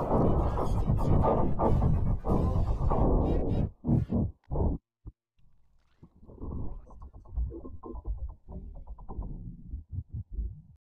I'm sorry.